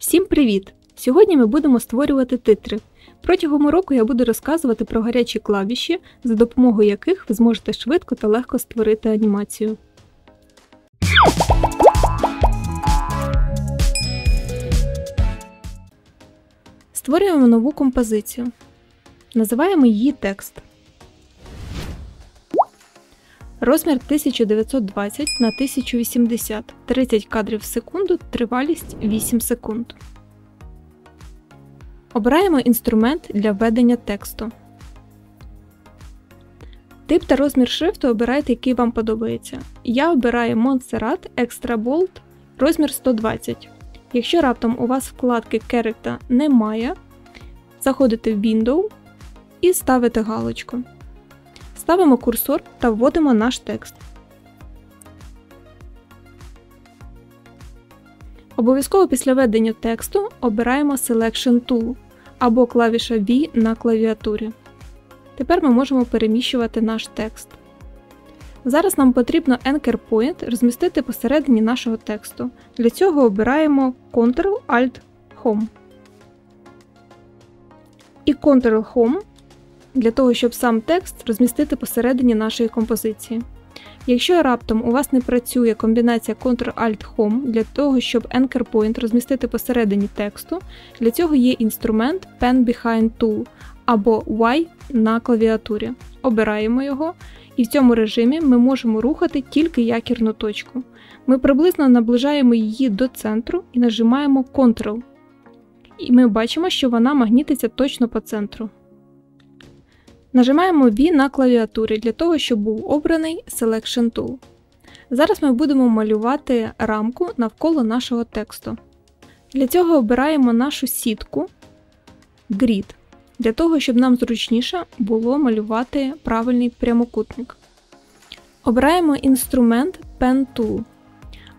Всім привіт! Сьогодні ми будемо створювати титри. Протягом уроку я буду розказувати про гарячі клавіші, за допомогою яких ви зможете швидко та легко створити анімацію. Створюємо нову композицію. Називаємо її текст. Розмір 1920 на 1080 30 кадрів в секунду, тривалість 8 секунд. Обираємо інструмент для введення тексту. Тип та розмір шрифту обирайте, який вам подобається. Я обираю Montserrat Extra Bold розмір 120. Якщо раптом у вас вкладки Character немає, заходите в Window і ставите галочку. Ставимо курсор та вводимо наш текст. Обов'язково після введення тексту обираємо Selection Tool або клавіша V на клавіатурі. Тепер ми можемо переміщувати наш текст. Зараз нам потрібно Anchor Point розмістити посередині нашого тексту. Для цього обираємо Ctrl-Alt-Home. І Ctrl-Home для того, щоб сам текст розмістити посередині нашої композиції. Якщо раптом у вас не працює комбінація Ctrl-Alt-Home для того, щоб Anchor Point розмістити посередині тексту, для цього є інструмент Pen Behind Tool або Y на клавіатурі. Обираємо його, і в цьому режимі ми можемо рухати тільки якірну точку. Ми приблизно наближаємо її до центру і нажимаємо Ctrl. І ми бачимо, що вона магнітиться точно по центру. Нажимаємо V на клавіатурі для того, щоб був обраний Selection Tool. Зараз ми будемо малювати рамку навколо нашого тексту. Для цього обираємо нашу сітку Grid, для того, щоб нам зручніше було малювати правильний прямокутник. Обираємо інструмент Pen Tool.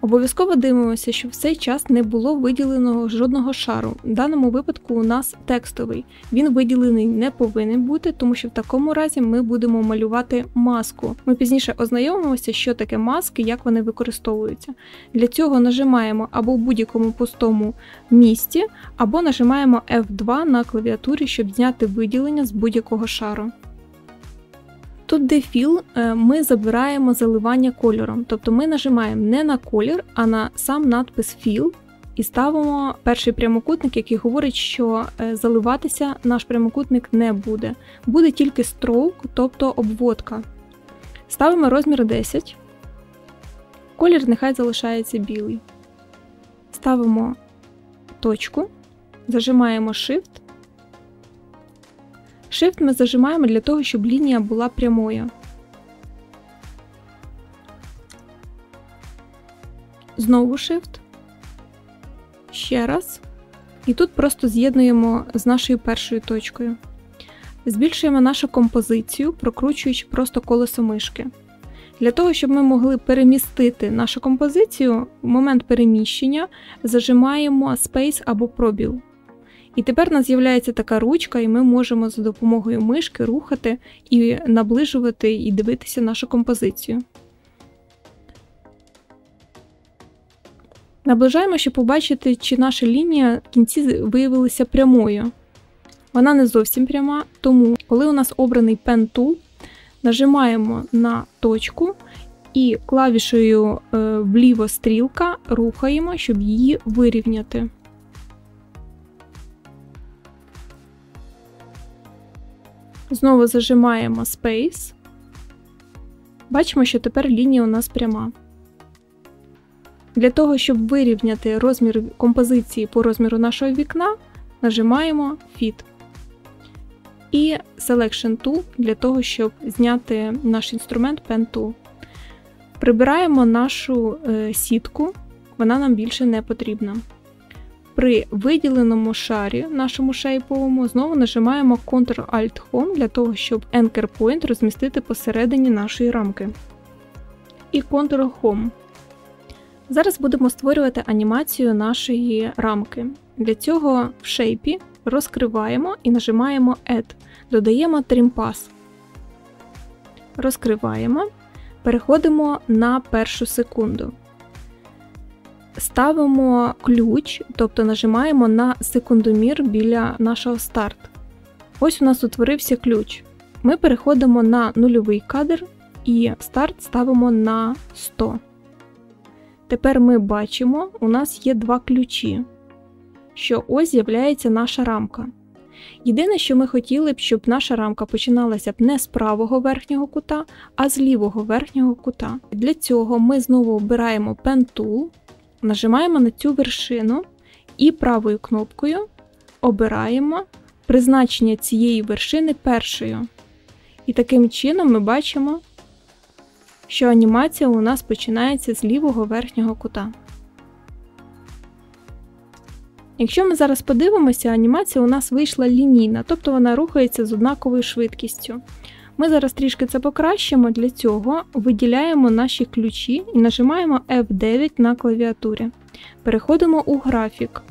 Обов'язково дивимося, щоб в цей час не було виділеного жодного шару. В даному випадку у нас текстовий. Він виділений не повинен бути, тому що в такому разі ми будемо малювати маску. Ми пізніше ознайомимося, що таке маски, як вони використовуються. Для цього нажимаємо або в будь-якому пустому місці, або нажимаємо F2 на клавіатурі, щоб зняти виділення з будь-якого шару. Тут, де Fill, е, ми забираємо заливання кольором, тобто ми нажимаємо не на колір, а на сам надпис Fill і ставимо перший прямокутник, який говорить, що е, заливатися наш прямокутник не буде. Буде тільки строк, тобто обводка. Ставимо розмір 10. Колір нехай залишається білий. Ставимо точку, зажимаємо Shift. Shift ми зажимаємо для того, щоб лінія була прямою. Знову Shift. Ще раз. І тут просто з'єднуємо з нашою першою точкою. Збільшуємо нашу композицію, прокручуючи просто колесо мишки. Для того, щоб ми могли перемістити нашу композицію, в момент переміщення зажимаємо Space або пробіл. І тепер у нас з'являється така ручка, і ми можемо за допомогою мишки рухати і наближувати і дивитися нашу композицію. Наближаємо, щоб побачити, чи наша лінія в кінці виявилася прямою. Вона не зовсім пряма, тому, коли у нас обраний Pen Tool, нажимаємо на точку і клавішею е, вліво стрілка рухаємо, щоб її вирівняти. Знову зажимаємо Space. Бачимо, що тепер лінія у нас пряма. Для того, щоб вирівняти розмір композиції по розміру нашого вікна, нажимаємо Fit. І Selection Tool для того, щоб зняти наш інструмент Pen Tool. Прибираємо нашу е, сітку, вона нам більше не потрібна. При виділеному шарі, нашому шейповому, знову нажимаємо Ctrl-Alt-Home для того, щоб Anchor Point розмістити посередині нашої рамки. І Ctrl-Home. Зараз будемо створювати анімацію нашої рамки. Для цього в шейпі розкриваємо і нажимаємо Add. Додаємо Trim Pass. Розкриваємо. Переходимо на першу секунду. Ставимо ключ, тобто нажимаємо на секундомір біля нашого старт. Ось у нас утворився ключ. Ми переходимо на нульовий кадр і старт ставимо на 100. Тепер ми бачимо, у нас є два ключі, що ось з'являється наша рамка. Єдине, що ми хотіли б, щоб наша рамка починалася б не з правого верхнього кута, а з лівого верхнього кута. Для цього ми знову обираємо Pen Tool, нажимаємо на цю вершину і правою кнопкою обираємо призначення цієї вершини першою. І таким чином ми бачимо, що анімація у нас починається з лівого верхнього кута. Якщо ми зараз подивимося, анімація у нас вийшла лінійна, тобто вона рухається з однаковою швидкістю. Ми зараз трішки це покращимо, для цього виділяємо наші ключі і нажимаємо F9 на клавіатурі. Переходимо у графік.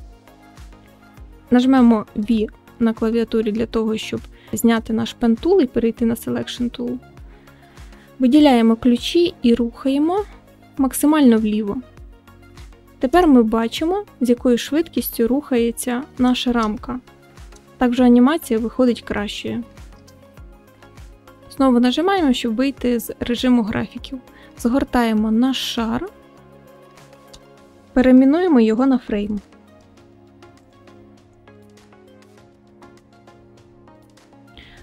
Нажмемо V на клавіатурі для того, щоб зняти наш Tool і перейти на Selection Tool. Виділяємо ключі і рухаємо максимально вліво. Тепер ми бачимо, з якою швидкістю рухається наша рамка. Так вже анімація виходить кращою. Знову нажимаємо, щоб вийти з режиму графіків. Згортаємо наш шар, перемінуємо його на фрейм.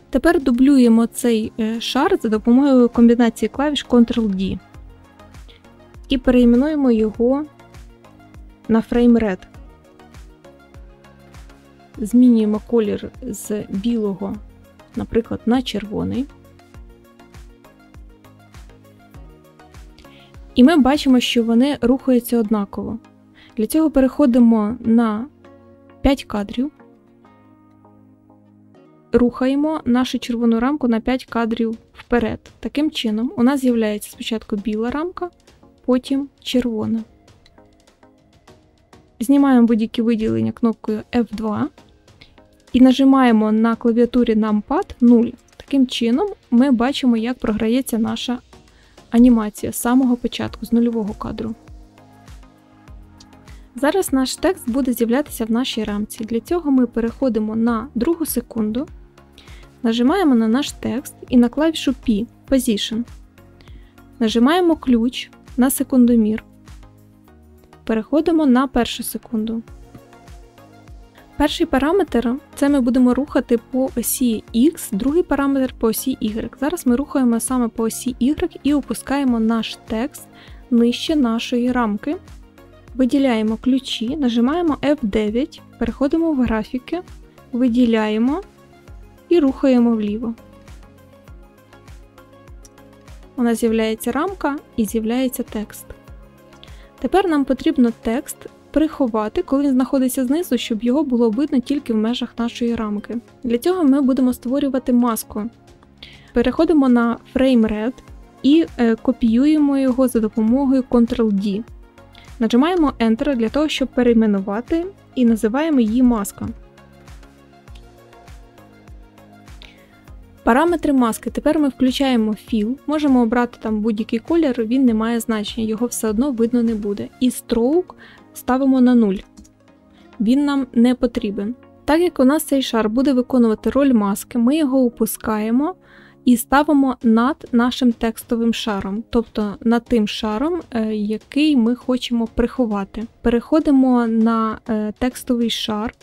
Тепер дублюємо цей е, шар за допомогою комбінації клавіш Ctrl-D і переіменуємо його на Frame Red. Змінюємо колір з білого, наприклад, на червоний. І ми бачимо, що вони рухаються однаково. Для цього переходимо на 5 кадрів, рухаємо нашу червону рамку на 5 кадрів вперед. Таким чином, у нас з'являється спочатку біла рамка, потім червона. Знімаємо будь-які виділення кнопкою F2 і нажимаємо на клавіатурі Numpad 0. Таким чином, ми бачимо, як програється наша анімація з самого початку, з нульового кадру. Зараз наш текст буде з'являтися в нашій рамці. Для цього ми переходимо на другу секунду, нажимаємо на наш текст і на клавішу P Position. Нажимаємо ключ на секундомір. Переходимо на першу секунду. Перший параметр це ми будемо рухати по осі X, другий параметр по осі Y. Зараз ми рухаємо саме по осі Y і опускаємо наш текст нижче нашої рамки. Виділяємо ключі, нажимаємо F9, переходимо в графіки, виділяємо і рухаємо вліво. У нас з'являється рамка і з'являється текст. Тепер нам потрібно текст приховати, коли він знаходиться знизу, щоб його було видно тільки в межах нашої рамки. Для цього ми будемо створювати маску. Переходимо на Frame Red і е, копіюємо його за допомогою Ctrl-D. Нажимаємо Enter для того, щоб перейменувати, і називаємо її маска. Параметри маски. Тепер ми включаємо Fill, можемо обрати там будь-який колір, він не має значення, його все одно видно не буде. І Stroke ставимо на 0. Він нам не потрібен. Так як у нас цей шар буде виконувати роль маски, ми його опускаємо і ставимо над нашим текстовим шаром, тобто над тим шаром, е, який ми хочемо приховати. Переходимо на е, текстовий шар.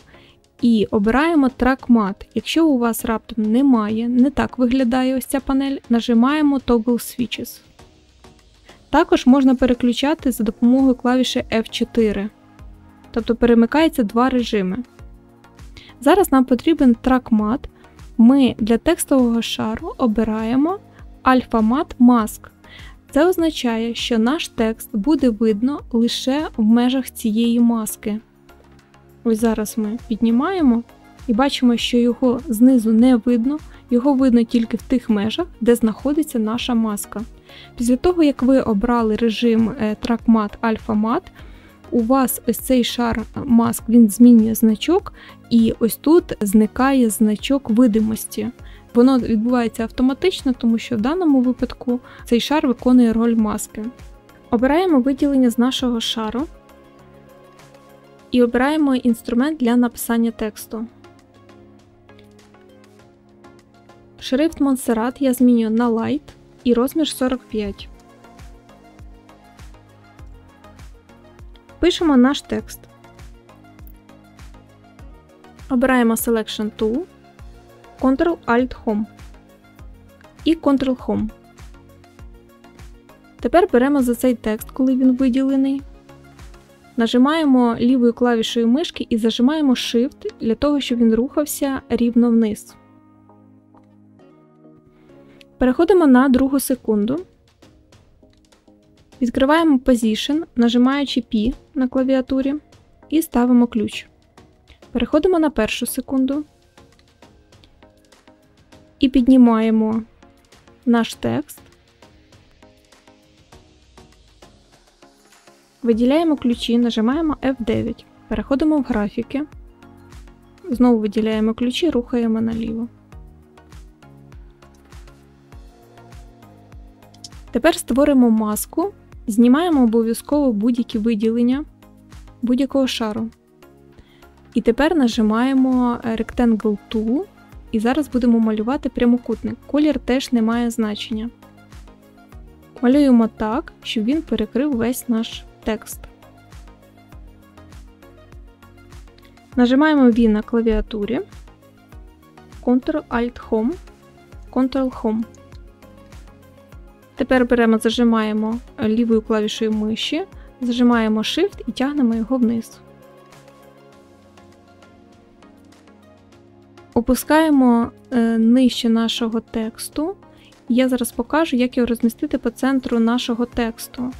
І обираємо Matte. Якщо у вас раптом немає, не так виглядає ось ця панель, нажимаємо Toggle Switches. Також можна переключати за допомогою клавіші F4, тобто перемикається два режими. Зараз нам потрібен Matte. Ми для текстового шару обираємо Matte Mask. Це означає, що наш текст буде видно лише в межах цієї маски. Ось зараз ми піднімаємо і бачимо, що його знизу не видно, його видно тільки в тих межах, де знаходиться наша маска. Після того, як ви обрали режим е, TrackMat Alpha Mat, у вас ось цей шар маск він змінює значок, і ось тут зникає значок видимості. Воно відбувається автоматично, тому що в даному випадку цей шар виконує роль маски. Обираємо виділення з нашого шару. і обираємо інструмент для написання тексту. Шрифт Montserrat я змінюю на Light і розмір 45. Пишемо наш текст. Обираємо Selection Tool, Ctrl-Alt-Home і Ctrl-Home. Тепер беремо за цей текст, коли він виділений. Нажимаємо лівою клавішою мишки і зажимаємо Shift для того, щоб він рухався рівно вниз. Переходимо на другу секунду. Відкриваємо Position, нажимаючи P на клавіатурі, і ставимо ключ. Переходимо на першу секунду і піднімаємо наш текст. Виділяємо ключі, нажимаємо F9, переходимо в графіки, знову виділяємо ключі, рухаємо наліво. Тепер створимо маску, знімаємо обов'язково будь-які виділення будь-якого шару. І тепер нажимаємо Rectangle Tool, і зараз будемо малювати прямокутник. Колір теж не має значення. Малюємо так, щоб він перекрив весь наш текст. Нажимаємо V на клавіатурі, Ctrl-Alt-Home, Ctrl-Home. Тепер беремо, зажимаємо лівою клавішою миші, зажимаємо Shift і тягнемо його вниз. Опускаємо е, нижче нашого тексту. Я зараз покажу, як його розмістити по центру нашого тексту.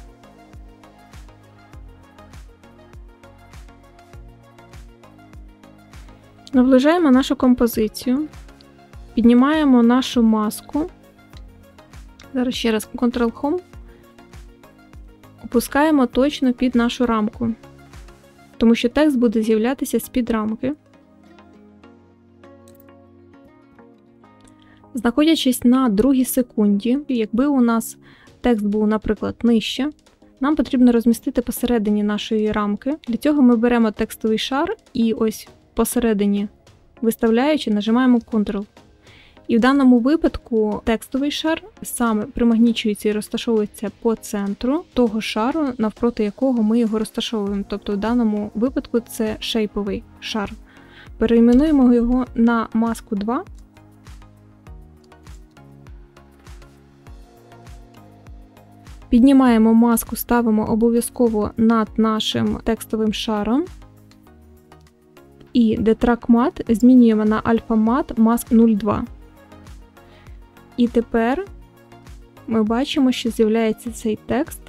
Наближаємо нашу композицію, піднімаємо нашу маску. Зараз ще раз Ctrl-Home. Опускаємо точно під нашу рамку, тому що текст буде з'являтися з-під рамки. Знаходячись на другій секунді, якби у нас текст був, наприклад, нижче, нам потрібно розмістити посередині нашої рамки. Для цього ми беремо текстовий шар і ось посередині, виставляючи, нажимаємо Ctrl. І в даному випадку текстовий шар саме примагнічується і розташовується по центру того шару, навпроти якого ми його розташовуємо. Тобто в даному випадку це шейповий шар. Перейменуємо його на маску 2. Піднімаємо маску, ставимо обов'язково над нашим текстовим шаром. І Matte змінюємо на Matte Mask 02. І тепер ми бачимо, що з'являється цей текст,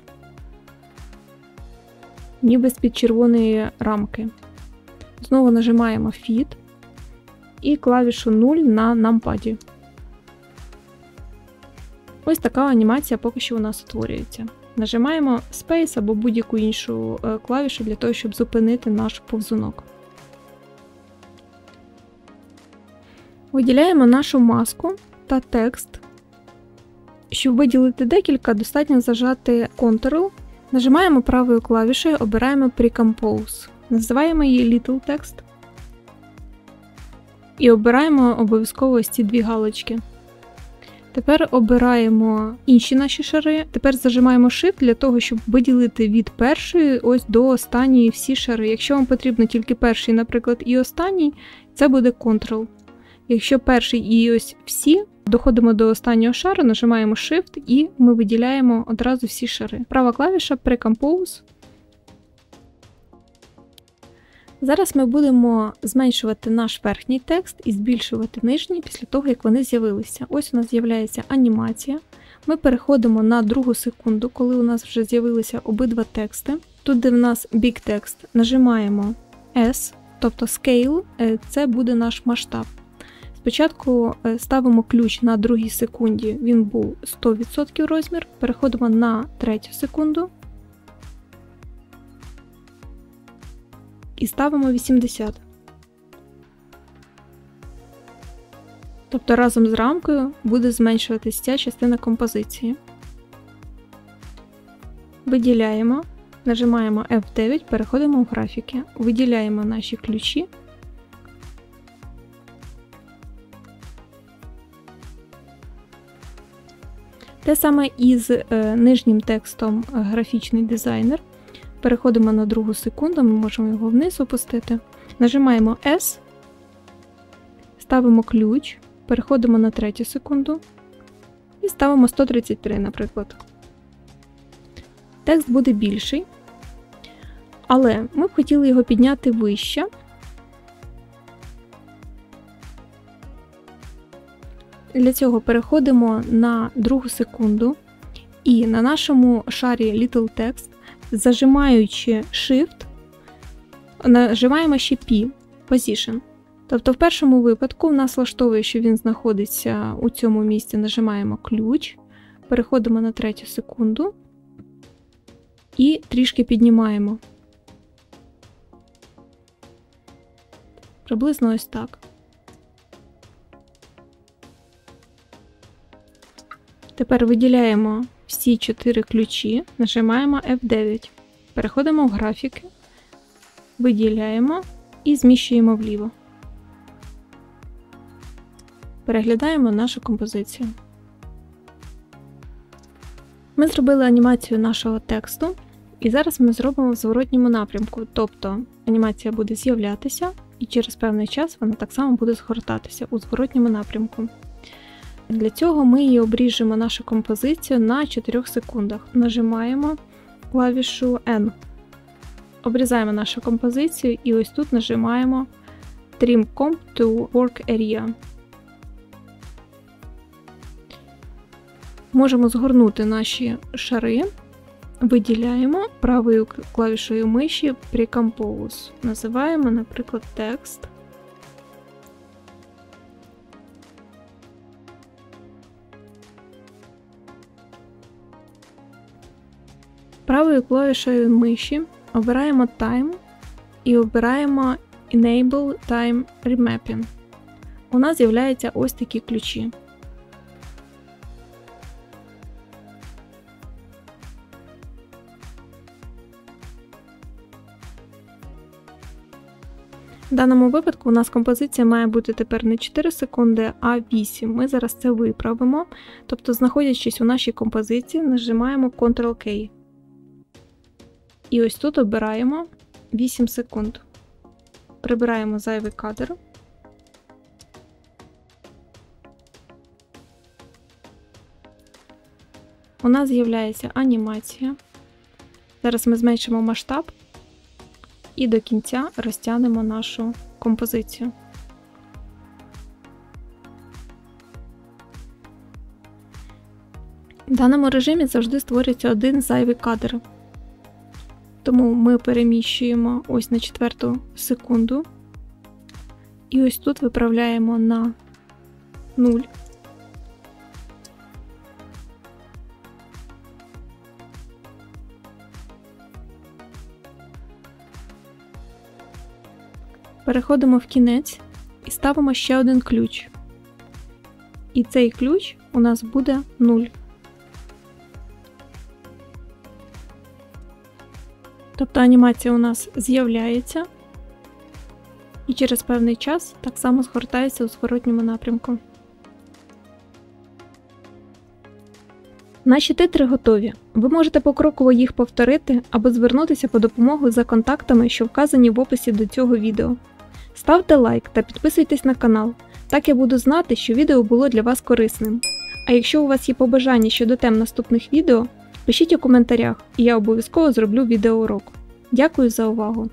ніби з-під червоної рамки. Знову нажимаємо Fit і клавішу 0 на нампаді. Ось така анімація поки що у нас створюється. Нажимаємо Space або будь-яку іншу е, клавішу для того, щоб зупинити наш повзунок. Виділяємо нашу маску та текст. Щоб виділити декілька, достатньо зажати Ctrl, нажимаємо правою клавішею, обираємо Precompose, називаємо її Little Text і обираємо обов'язково ось ці дві галочки. Тепер обираємо інші наші шари. Тепер зажимаємо Shift для того, щоб виділити від першої ось до останньої всі шари. Якщо вам потрібно тільки перший, наприклад, і останній, це буде Ctrl. Якщо перший і ось всі, доходимо до останнього шару, нажимаємо Shift і ми виділяємо одразу всі шари. Права клавіша Precompose. Зараз ми будемо зменшувати наш верхній текст і збільшувати нижній після того, як вони з'явилися. Ось у нас з'являється анімація. Ми переходимо на другу секунду, коли у нас вже з'явилися обидва тексти. Тут, де в нас Big Text, нажимаємо S, тобто Scale, е, це буде наш масштаб. Спочатку е, ставимо ключ на другій секунді, він був 100% розмір, переходимо на третю секунду і ставимо 80. Тобто разом з рамкою буде зменшуватися ця частина композиції. Виділяємо, Нажимаємо F9, переходимо в графіки, виділяємо наші ключі. Те саме із е, нижнім текстом графічний дизайнер. Переходимо на другу секунду, ми можемо його вниз опустити. Нажимаємо S, ставимо ключ, переходимо на третю секунду і ставимо 133, наприклад. Текст буде більший, але ми б хотіли його підняти вище. Для цього переходимо на другу секунду і на нашому шарі Little Text, зажимаючи Shift, нажимаємо ще P Position. Тобто, в першому випадку в нас влаштовує, що він знаходиться у цьому місці, нажимаємо ключ, переходимо на третю секунду і трішки піднімаємо. Приблизно ось так. Тепер виділяємо всі чотири ключі, нажимаємо F9. Переходимо в графіки, виділяємо і зміщуємо вліво. Переглядаємо нашу композицію. Ми зробили анімацію нашого тексту, і зараз ми зробимо в зворотньому напрямку, тобто анімація буде з'являтися, і через певний час вона так само буде згортатися у зворотньому напрямку. Для цього ми її обріжемо нашу композицію на 4 секундах. Нажимаємо клавішу N. Обрізаємо нашу композицію і ось тут нажимаємо Trim Comp to Work Area. Можемо згорнути наші шари, виділяємо правою клавішою миші Precompose. Називаємо, наприклад, текст. Правою клавішою миші обираємо Time і обираємо Enable Time Remapping. У нас з'являються ось такі ключі. В даному випадку у нас композиція має бути тепер не 4 секунди, а 8. Ми зараз це виправимо. Тобто, знаходячись у нашій композиції, нажимаємо Ctrl-K. І ось тут обираємо 8 секунд. Прибираємо зайвий кадр. У нас з'являється анімація. Зараз ми зменшимо масштаб і до кінця розтягнемо нашу композицію. В даному режимі завжди створюється один зайвий кадр. Тому ми переміщуємо ось на четверту секунду. І ось тут виправляємо на 0. Переходимо в кінець і ставимо ще один ключ. І цей ключ у нас буде 0. Тобто анімація у нас з'являється і через певний час так само згортається у зворотньому напрямку. Наші титри готові. Ви можете покроково їх повторити або звернутися по допомогу за контактами, що вказані в описі до цього відео. Ставте лайк та підписуйтесь на канал, так я буду знати, що відео було для вас корисним. А якщо у вас є побажання щодо тем наступних відео, пишіть у коментарях, і я обов'язково зроблю відеоурок. Дякую за увагу!